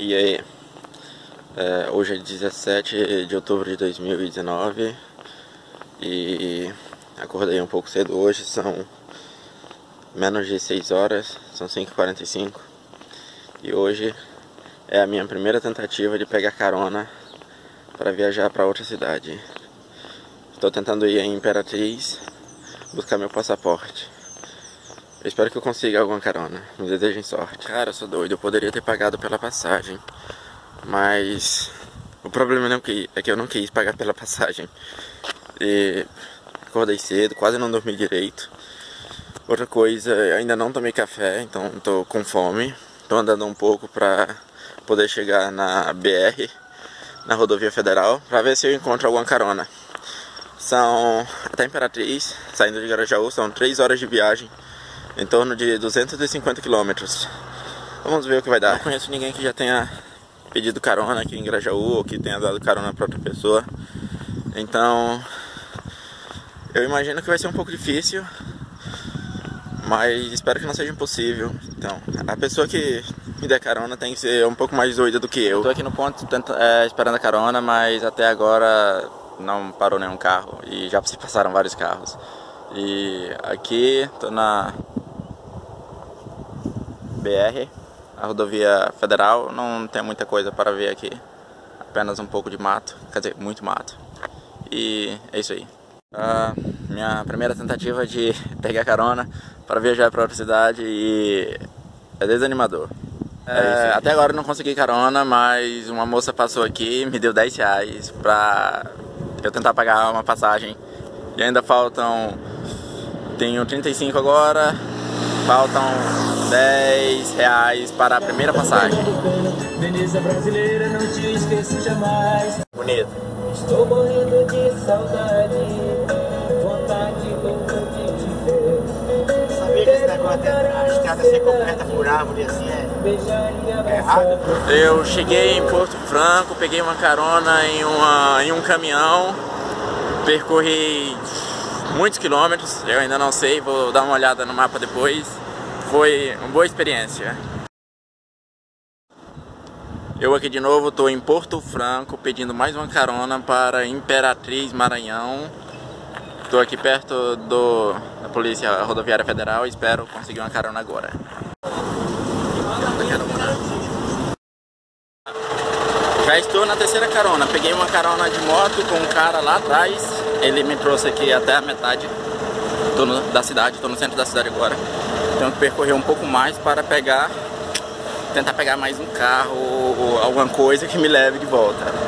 E aí, é, hoje é 17 de outubro de 2019 e acordei um pouco cedo hoje, são menos de 6 horas, são 5h45 e hoje é a minha primeira tentativa de pegar carona para viajar para outra cidade. Estou tentando ir em Imperatriz buscar meu passaporte. Eu espero que eu consiga alguma carona. Me desejem sorte. Cara, eu sou doido. Eu poderia ter pagado pela passagem. Mas o problema não é que eu não quis pagar pela passagem. E acordei cedo, quase não dormi direito. Outra coisa, ainda não tomei café, então tô com fome. Tô andando um pouco pra poder chegar na BR, na rodovia federal, pra ver se eu encontro alguma carona. São até Imperatriz, saindo de Garajaú, são 3 horas de viagem em torno de 250 quilômetros. Vamos ver o que vai dar. Não conheço ninguém que já tenha pedido carona aqui em Grajaú ou que tenha dado carona para outra pessoa. Então, eu imagino que vai ser um pouco difícil, mas espero que não seja impossível. Então, a pessoa que me der carona tem que ser um pouco mais doida do que eu. Estou aqui no ponto tenta, é, esperando a carona, mas até agora não parou nenhum carro e já se passaram vários carros. E aqui estou na BR, a rodovia federal, não tem muita coisa para ver aqui. Apenas um pouco de mato, quer dizer, muito mato. E é isso aí. A minha primeira tentativa de pegar carona para viajar para outra cidade e é desanimador. É, até agora não consegui carona, mas uma moça passou aqui me deu 10 reais pra eu tentar pagar uma passagem. E ainda faltam. Tenho 35 agora, faltam 10 reais para a primeira passagem. Veneza brasileira, não te esqueço jamais. Bonito. Estou morrendo de saudade, vontade louca de te ver. Sabia que esse negócio a estrada ser coberta por árvore assim é, é errado? Eu cheguei em Porto Franco, peguei uma carona em, uma, em um caminhão, percorri muitos quilômetros, eu ainda não sei, vou dar uma olhada no mapa depois foi uma boa experiência. Eu aqui de novo estou em Porto Franco pedindo mais uma carona para Imperatriz Maranhão. Estou aqui perto do, da Polícia Rodoviária Federal e espero conseguir uma carona agora. Já estou na terceira carona. Peguei uma carona de moto com um cara lá atrás. Ele me trouxe aqui até a metade no, da cidade. Estou no centro da cidade agora. Tenho que percorrer um pouco mais para pegar, tentar pegar mais um carro ou alguma coisa que me leve de volta.